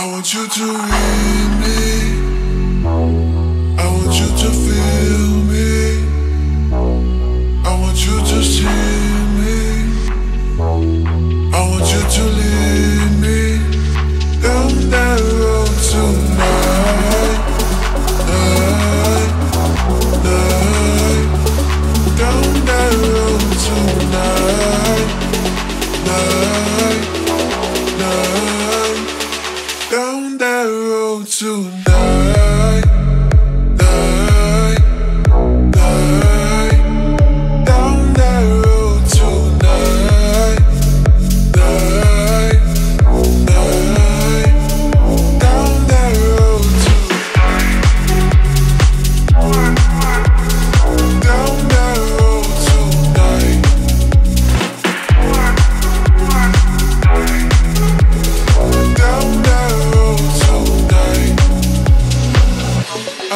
I want you to read me. I want you to feel me. I want you to see me. I want you to lead me down that road tonight. Night, night, down that road tonight. Night, road tonight.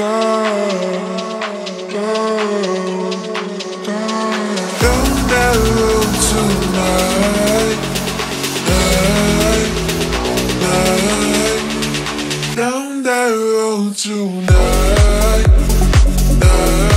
tonight. night, night. Down that road tonight, night.